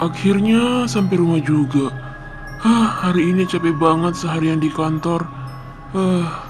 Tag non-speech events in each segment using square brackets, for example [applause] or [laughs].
akhirnya sampai rumah juga. Hah, hari ini capek banget seharian di kantor. Hah.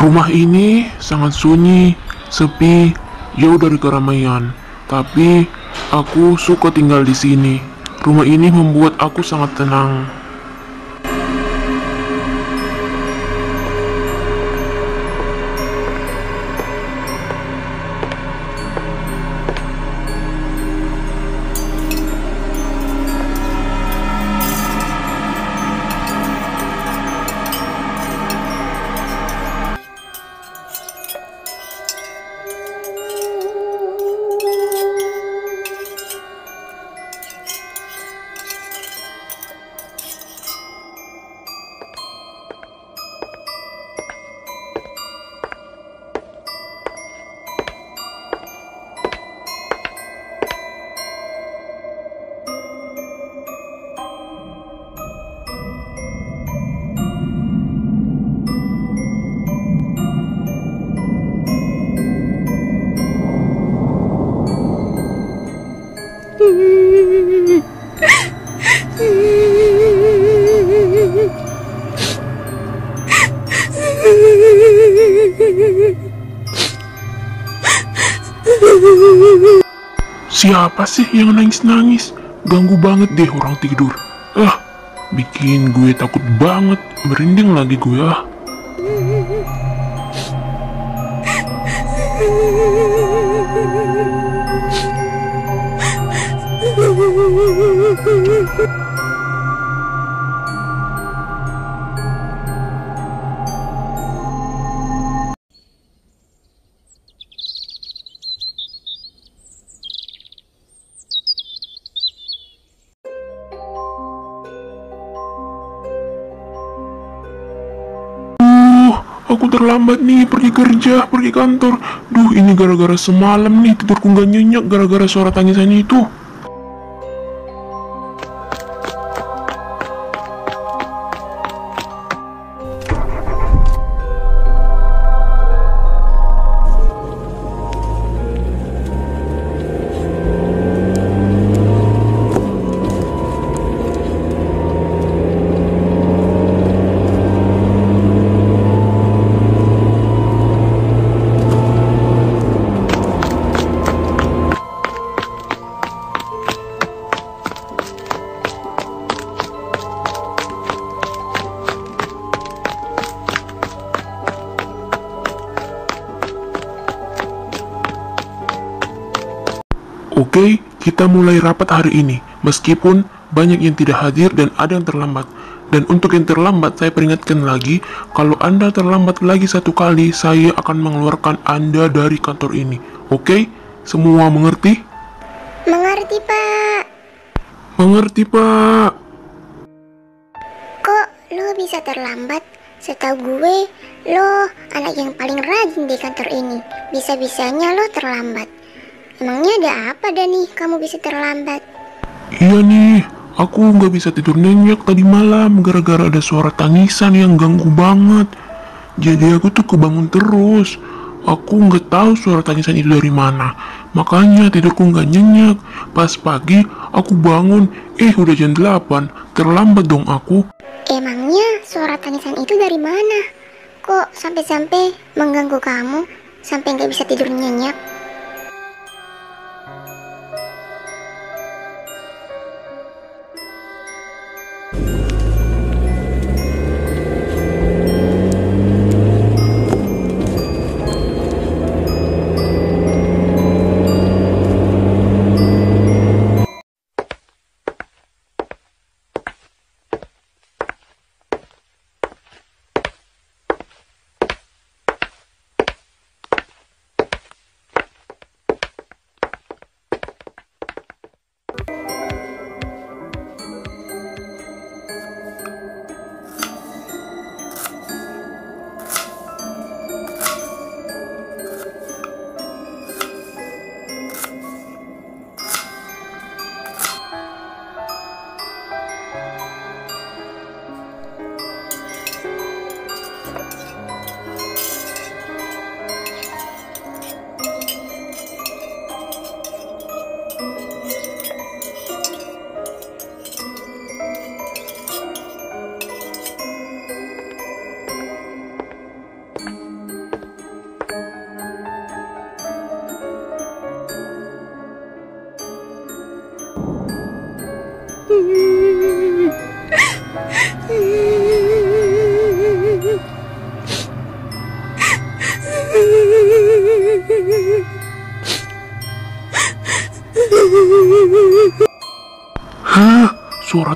Rumah ini sangat sunyi, sepi, jauh dari keramaian. Tapi aku suka tinggal di sini. Rumah ini membuat aku sangat tenang. Siapa sih yang nangis-nangis? Ganggu banget deh orang tidur. Ah, bikin gue takut banget. Merinding lagi gue ah. [laughs] aku terlambat nih pergi kerja, pergi kantor. Duh, ini gara-gara semalam nih tidurku nggak nyenyak gara-gara suara tangisan itu. Oke, kita mulai rapat hari ini. Meskipun banyak yang tidak hadir dan ada yang terlambat. Dan untuk yang terlambat, saya peringatkan lagi, kalau Anda terlambat lagi satu kali, saya akan mengeluarkan Anda dari kantor ini. Oke? Semua mengerti? Mengerti, Pak. Mengerti, Pak. Kok lo bisa terlambat? Setahu gue, lo anak yang paling rajin di kantor ini. Bisa-bisanya lo terlambat. Emangnya ada apa Dani? Kamu bisa terlambat? Iya nih, aku nggak bisa tidur nyenyak tadi malam gara-gara ada suara tangisan yang ganggu banget. Jadi aku tuh kebangun terus. Aku nggak tahu suara tangisan itu dari mana. Makanya tidurku nggak nyenyak. Pas pagi aku bangun, eh udah jam 8. Terlambat dong aku. Emangnya suara tangisan itu dari mana? Kok sampai-sampai mengganggu kamu? Sampai nggak bisa tidur nyenyak?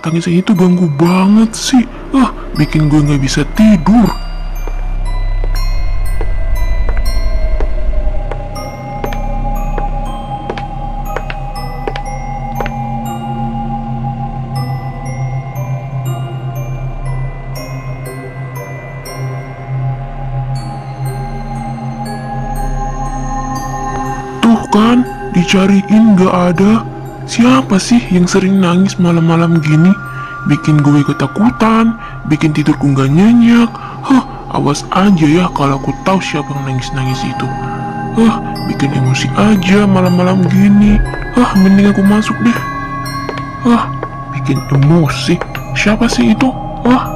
Tangisan itu ganggu banget sih. Ah, bikin gue nggak bisa tidur. Tuh kan, dicariin gak ada. Siapa sih yang sering nangis malam-malam gini? Bikin gue ketakutan, bikin tidurku gak nyenyak. Hah, awas aja ya kalau aku tahu siapa yang nangis-nangis itu. Hah, bikin emosi aja malam-malam gini. Hah, mending aku masuk deh. Hah, bikin emosi. Siapa sih itu? Hah,